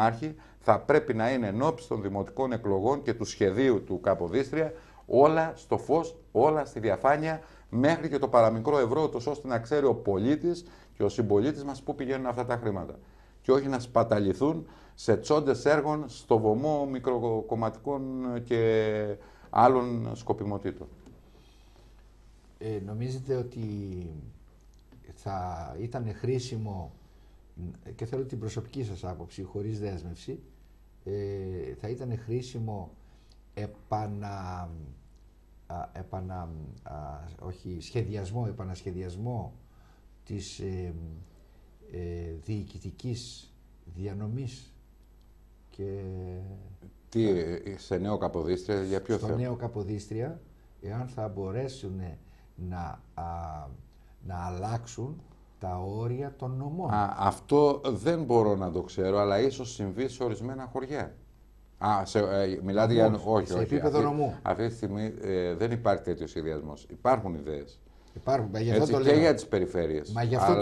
Δημάρχοι θα πρέπει να είναι ενώπιση των δημοτικών εκλογών και του σχεδίου του Καποδίστρια όλα στο φως, όλα στη διαφάνεια, μέχρι και το παραμικρό ευρώ, τόσο ώστε να ξέρει ο πολίτης και ο συμπολίτης μας πού πηγαίνουν αυτά τα χρήματα. Και όχι να σπαταληθούν σε τσόντες έργων στο βωμό μικροκομματικών και άλλων σκοπιμοτήτων. Ε, νομίζετε ότι θα ήταν χρήσιμο και θέλω την προσωπική σας άποψη χωρίς δέσμευση ε, θα ήταν χρήσιμο επανα, επανα όχι, σχεδιασμό, επανασχεδιασμό της ε, ε, διοικητικής διανομής και... Τι, σε νέο Καποδίστρια, για ποιο στο θέμα; νέο Καποδίστρια, εάν θα μπορέσουν να, να αλλάξουν τα όρια των νομών. Α, αυτό δεν μπορώ να το ξέρω, αλλά ίσως συμβεί σε ορισμένα χωριά. Α, σε, ε, μιλάτε για... Όχι, σε όχι. επίπεδο αυτή, νομού. Αυτή τη στιγμή ε, δεν υπάρχει τέτοιος σχεδιασμός. Υπάρχουν ιδέες. Υπάρχουν, γι' αυτό Έτσι, το και λέω. για τις περιφέρειες. Μα γι' αυτό Αλλά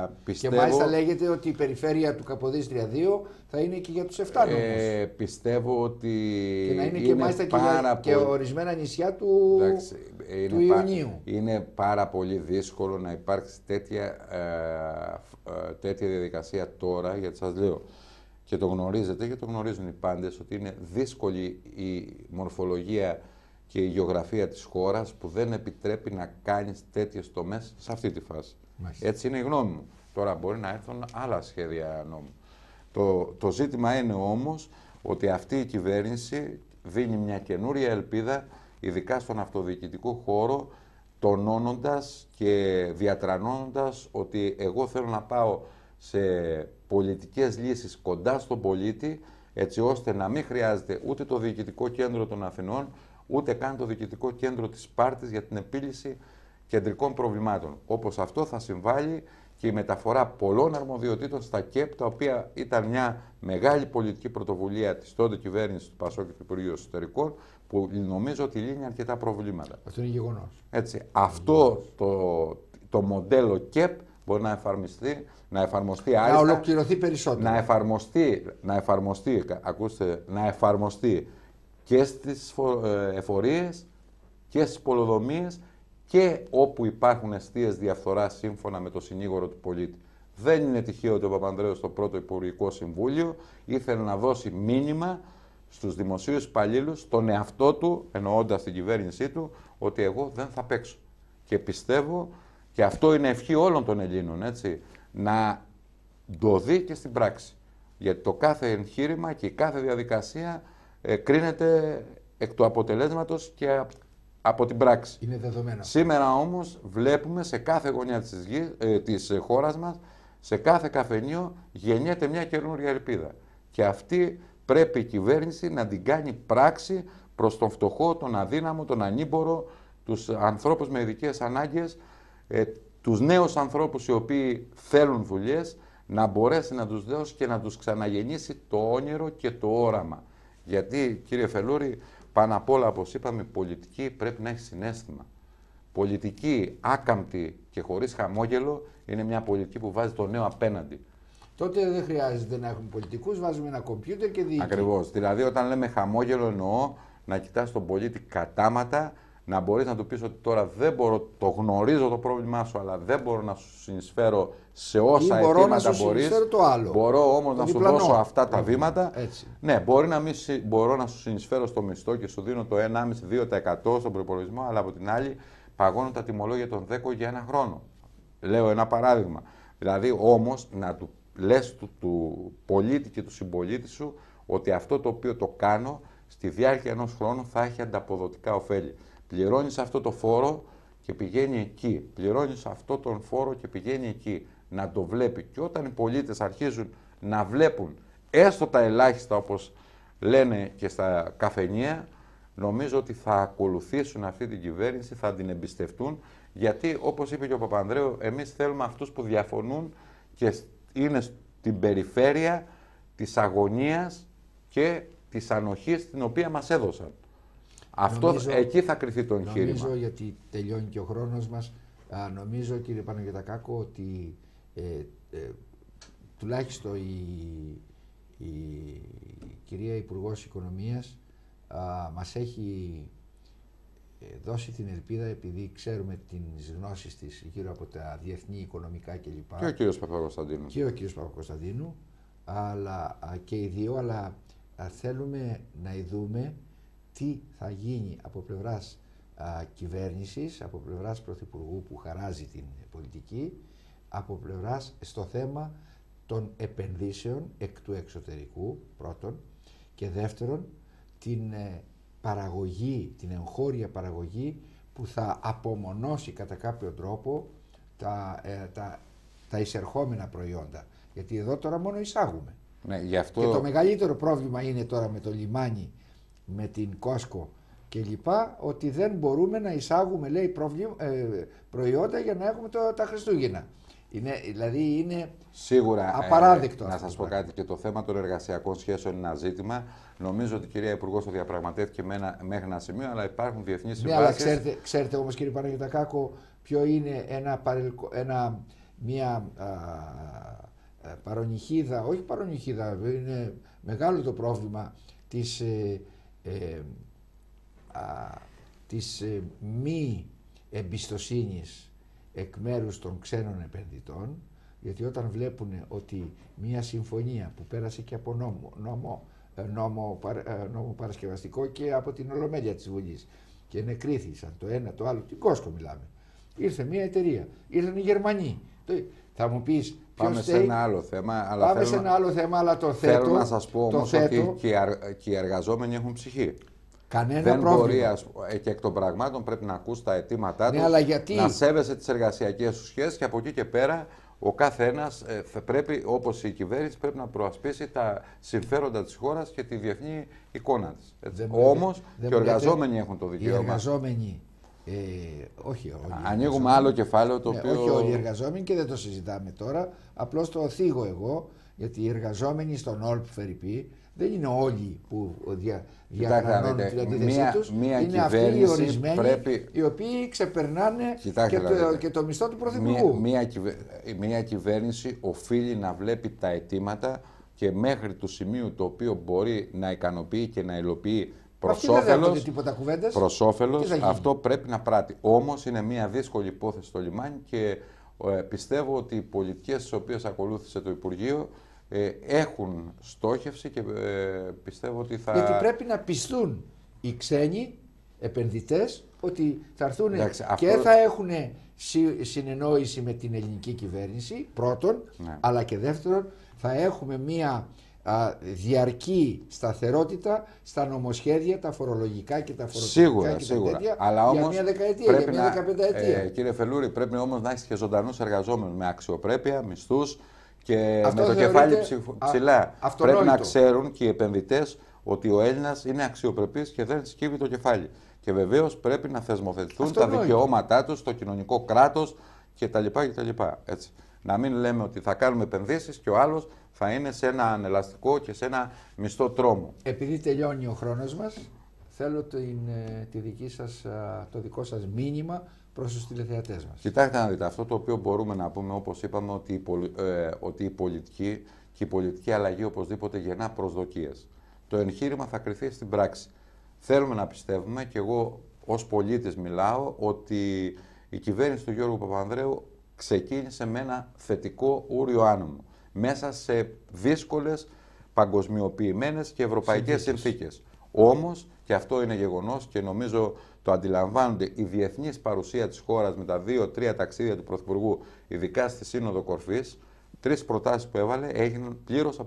το λέω. Πιστεύω, Και μάλιστα λέγεται ότι η περιφέρεια του Καποδίστρια 2 θα είναι και για τους 7 νόμους. ε, πιστεύω ότι και να είναι, και μάλιστα και, για, πάρα και πολύ- ορισμένα νησιά του, Εντάξει, είναι του πα- Ιουνίου. Είναι πάρα πολύ δύσκολο να υπάρξει τέτοια, ε, ε, τέτοια διαδικασία τώρα, γιατί σας λέω, και το γνωρίζετε και το γνωρίζουν οι πάντες, ότι είναι δύσκολη η μορφολογία και η γεωγραφία της χώρας που δεν επιτρέπει να κάνεις τέτοιες τομές σε αυτή τη φάση. Μάλιστα. Έτσι είναι η γνώμη μου. Τώρα μπορεί να έρθουν άλλα σχέδια νόμου. Το, το ζήτημα είναι όμως ότι αυτή η κυβέρνηση δίνει μια καινούρια ελπίδα, ειδικά στον αυτοδιοικητικό χώρο, τονώνοντας και διατρανώνοντας ότι εγώ θέλω να πάω σε πολιτικές λύσεις κοντά στον πολίτη, έτσι ώστε να μην χρειάζεται ούτε το Διοικητικό Κέντρο των Αθηνών, ούτε καν το Διοικητικό Κέντρο της Σπάρτης για την επίλυση κεντρικών προβλημάτων. Όπως αυτό θα συμβάλλει και η μεταφορά πολλών αρμοδιοτήτων στα ΚΕΠ, τα οποία ήταν μια μεγάλη πολιτική πρωτοβουλία της τότε κυβέρνησης του Πασό και του Υπουργείου Εσωτερικών, που νομίζω ότι λύνει αρκετά προβλήματα. Αυτό είναι γεγονός. Έτσι, αυτό το, το μοντέλο ΚΕΠ μπορεί να εφαρμοστεί, να εφαρμοστεί Να άριστα, ολοκληρωθεί περισσότερο. να εφαρμοστεί, να εφαρμοστεί, κα- ακούστε, να εφαρμοστεί και στις φο- ε, εφορίες και στις πολεοδομίες και όπου υπάρχουν αιστείες διαφθοράς σύμφωνα με το συνήγορο του πολίτη. Δεν είναι τυχαίο ότι ο Παπανδρέος στο πρώτο Υπουργικό Συμβούλιο ήθελε να δώσει μήνυμα στους δημοσίους υπαλλήλους, τον εαυτό του, εννοώντας την κυβέρνησή του, ότι εγώ δεν θα παίξω. Και πιστεύω, και αυτό είναι ευχή όλων των Ελλήνων, έτσι, να το δει και στην πράξη. Γιατί το κάθε εγχείρημα και η κάθε διαδικασία ε, κρίνεται εκ του αποτελέσματος και απ- από την πράξη. Είναι δεδομένο. Σήμερα όμως βλέπουμε σε κάθε γωνιά της, γης, ε, της ε, χώρας μας, σε κάθε καφενείο γεννιέται μια καινούργια ελπίδα. Και αυτή πρέπει η κυβέρνηση να την κάνει πράξη προς τον φτωχό, τον αδύναμο, τον ανήμπορο, τους ανθρώπους με ειδικές ανάγκες, ε, τους νέους ανθρώπους οι οποίοι θέλουν δουλειές, να μπορέσει να τους δώσει και να τους ξαναγεννήσει το όνειρο και το όραμα. Γιατί, κύριε Φελούρη, πάνω απ' όλα, όπως είπαμε, η πολιτική πρέπει να έχει συνέστημα. Πολιτική άκαμπτη και χωρίς χαμόγελο είναι μια πολιτική που βάζει το νέο απέναντι. Τότε δεν χρειάζεται να έχουμε πολιτικούς, βάζουμε ένα κομπιούτερ και διοικητή. Ακριβώς. Δηλαδή, όταν λέμε χαμόγελο, εννοώ να κοιτάς τον πολίτη κατάματα, να μπορείς να του πεις ότι τώρα δεν μπορώ, το γνωρίζω το πρόβλημά σου, αλλά δεν μπορώ να σου συνεισφέρω σε όσα Ή μπορώ να αιτήματα σου μπορείς. συνεισφέρω το άλλο. Μπορώ όμως Το να σου διπλανό. δώσω αυτά τα βήματα. Έτσι. Ναι, μπορεί να μην συ- μπορώ να σου συνεισφέρω στο μισθό και σου δίνω το 1,5-2% στον προπολογισμό, αλλά από την άλλη παγώνω τα τιμολόγια των 10 για ένα χρόνο. Λέω ένα παράδειγμα. Δηλαδή όμως να του λες του, του πολίτη και του συμπολίτη σου ότι αυτό το οποίο το κάνω στη διάρκεια ενός χρόνου θα έχει ανταποδοτικά ωφέλη. Πληρώνεις αυτό το φόρο και πηγαίνει εκεί. Πληρώνεις αυτό τον φόρο και πηγαίνει εκεί. Να το βλέπει. Και όταν οι πολίτες αρχίζουν να βλέπουν έστω τα ελάχιστα όπως λένε και στα καφενεία, νομίζω ότι θα ακολουθήσουν αυτή την κυβέρνηση, θα την εμπιστευτούν, γιατί όπως είπε και ο Παπανδρέου, εμείς θέλουμε αυτούς που διαφωνούν και είναι στην περιφέρεια της αγωνίας και της ανοχής την οποία μας έδωσαν. Αυτό, Νομίζω- εκεί θα κρυθεί το εγχείρημα. Νομίζω, γιατί τελειώνει και ο χρόνος μας, α, νομίζω κύριε Παναγιωτακάκο ότι ε, ε, τουλάχιστον η, η κυρία Υπουργός Οικονομίας α, μας έχει ε, δώσει την ελπίδα επειδή ξέρουμε τις γνώσεις της γύρω από τα διεθνή οικονομικά κλπ. Και ο κύριος Παπακοσταντίνου. Και ο κύριος Παπακοσταντίνου, αλλά και οι δύο, αλλά θέλουμε να δούμε τι θα γίνει από πλευράς α, κυβέρνησης, από πλευράς Πρωθυπουργού που χαράζει την πολιτική, από πλευράς στο θέμα των επενδύσεων εκ του εξωτερικού πρώτον και δεύτερον την ε, παραγωγή, την εγχώρια παραγωγή που θα απομονώσει κατά κάποιο τρόπο τα, ε, τα, τα εισερχόμενα προϊόντα. Γιατί εδώ τώρα μόνο εισάγουμε. Ναι, γι αυτό... Και το μεγαλύτερο πρόβλημα είναι τώρα με το λιμάνι, με την Κόσκο και λοιπά, ότι δεν μπορούμε να εισάγουμε λέει ε, προϊόντα για να έχουμε το, τα Χριστούγεννα. Είναι, δηλαδή είναι Σίγουρα, απαράδεκτο. Ε, να σας πω κάτι και το θέμα των εργασιακών σχέσεων είναι ένα ζήτημα. Νομίζω ότι η κυρία Υπουργός το διαπραγματεύτηκε με ένα, μέχρι ένα σημείο, αλλά υπάρχουν διεθνείς συμβάσει. Ναι, αλλά ξέρετε, ξέρετε όμως κύριε Παναγιώτακάκο, ποιο είναι ένα, ένα, μια α, ε, παρονυχίδα, όχι παρονυχίδα, είναι μεγάλο το πρόβλημα της, ε, ε, α, της ε, μη εμπιστοσύνης εκ μέρους των ξένων επενδυτών γιατί όταν βλέπουν ότι μια συμφωνία που πέρασε και από νόμο, νόμο, ε, νόμο, ε, νόμο παρασκευαστικό και από την Ολομέλεια της Βουλής και νεκρήθησαν το ένα το άλλο, την Κόσκο μιλάμε. Ήρθε μια εταιρεία, ήρθαν οι Γερμανοί. Θα μου πεις Πάμε σε ένα άλλο θέμα. Αλλά Πάμε σε ένα άλλο θέμα, αλλά το θέτω. Θέλω να σας πω όμως ότι και οι εργαζόμενοι έχουν ψυχή. Κανένα δεν πρόβλημα. μπορεί ας, ε, και εκ των πραγμάτων πρέπει να ακούς τα αιτήματά ναι, του, γιατί... να σέβεσαι τις εργασιακές σου σχέσεις και από εκεί και πέρα ο κάθε ένα ε, πρέπει, όπως η κυβέρνηση, πρέπει να προασπίσει τα συμφέροντα της χώρας και τη διεθνή εικόνα της. Όμως και οι εργαζόμενοι έχουν το δικαίωμα. Οι εργαζόμενοι. Ε, όχι όλοι. Ανοίγουμε άλλο κεφάλαιο το ναι, οποίο. Όχι όλοι οι εργαζόμενοι και δεν το συζητάμε τώρα. Απλώς το θίγω εγώ γιατί οι εργαζόμενοι στον ΟΛΠ Φερρυπή δεν είναι όλοι που δια, διακανώνουν την αντίθεσή τους. Είναι αυτοί οι ορισμένοι πρέπει... οι οποίοι ξεπερνάνε και, το, και το μισθό του Πρωθυπουργού. Μία, μία, μία κυβέρνηση οφείλει να βλέπει τα αιτήματα και μέχρι το σημείο το οποίο μπορεί να ικανοποιεί και να υλοποιεί προς όφελο, αυτό πρέπει να πράττει. Όμως είναι μια δύσκολη υπόθεση στο λιμάνι και ε, πιστεύω ότι οι πολιτικές τι οποίες ακολούθησε το Υπουργείο ε, έχουν στόχευση και ε, πιστεύω ότι θα... Γιατί πρέπει να πιστούν οι ξένοι επενδυτές ότι θα έρθουν και θα έχουν συνεννόηση με την ελληνική κυβέρνηση πρώτον, ναι. αλλά και δεύτερον θα έχουμε μία α, διαρκή σταθερότητα στα νομοσχέδια, τα φορολογικά και τα φορολογικά σίγουρα, και σίγουρα. τα τέτοια Αλλά για μια δεκαετία, για μια δεκαπενταετία. Ε, κύριε Φελούρη, πρέπει όμως να έχεις και ζωντανούς εργαζόμενους με αξιοπρέπεια, μισθούς, και με το κεφάλι ψηλά. Πρέπει να ξέρουν και οι επενδυτές ότι ο Έλληνας είναι αξιοπρεπής και δεν σκύβει το κεφάλι. Και βεβαίως πρέπει να θεσμοθετηθούν τα δικαιώματά τους στο κοινωνικό κράτος κτλ. Έτσι. Να μην λέμε ότι θα κάνουμε επενδύσεις και ο άλλος θα είναι σε ένα ανελαστικό και σε ένα μισθό τρόμο. Επειδή τελειώνει ο χρόνος μας, θέλω την, ε, τη δική σας, το δικό σας μήνυμα προς τους τηλεθεατές μας. Κοιτάξτε να δείτε, αυτό το οποίο μπορούμε να πούμε, όπως είπαμε, ότι η, ε, ότι η πολιτική και η πολιτική αλλαγή οπωσδήποτε γεννά προσδοκίες. Το εγχείρημα θα κρυθεί στην πράξη. Θέλουμε να πιστεύουμε, και εγώ ως πολίτης μιλάω, ότι η κυβέρνηση του Γιώργου Παπανδρέου ξεκίνησε με ένα θετικό ούριο άνομο. Μέσα σε δύσκολες, παγκοσμιοποιημένες και ευρωπαϊκές συνθήκες. Όμως, και αυτό είναι γεγονός και νομίζω το αντιλαμβάνονται η διεθνή παρουσία της χώρας με τα δύο-τρία ταξίδια του Πρωθυπουργού, ειδικά στη Σύνοδο Κορφής, τρεις προτάσεις που έβαλε έγιναν πλήρως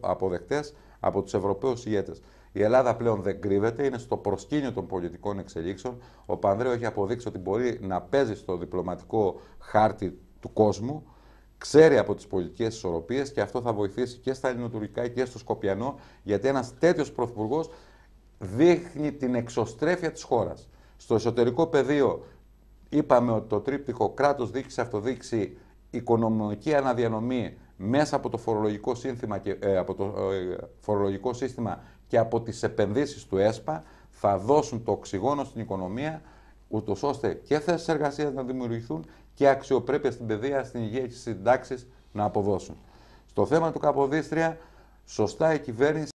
αποδεκτές από τους Ευρωπαίους ηγέτες. Η Ελλάδα πλέον δεν κρύβεται, είναι στο προσκήνιο των πολιτικών εξελίξεων. Ο Πανδρέο έχει αποδείξει ότι μπορεί να παίζει στο διπλωματικό χάρτη του κόσμου, ξέρει από τις πολιτικές ισορροπίες και αυτό θα βοηθήσει και στα ελληνοτουρκικά και στο Σκοπιανό, γιατί ένας τέτοιος πρωθυπουργός δείχνει την εξωστρέφεια της χώρας. Στο εσωτερικό πεδίο είπαμε ότι το τρίπτυχο κράτος, δίκηση, αυτοδίκηση, οικονομική αναδιανομή μέσα από το φορολογικό, σύνθημα και, ε, από το ε, φορολογικό σύστημα και από τις επενδύσεις του ΕΣΠΑ θα δώσουν το οξυγόνο στην οικονομία ούτως ώστε και θέσεις εργασίας να δημιουργηθούν και αξιοπρέπεια στην παιδεία, στην υγεία και στις συντάξεις να αποδώσουν. Στο θέμα του Καποδίστρια, σωστά η κυβέρνηση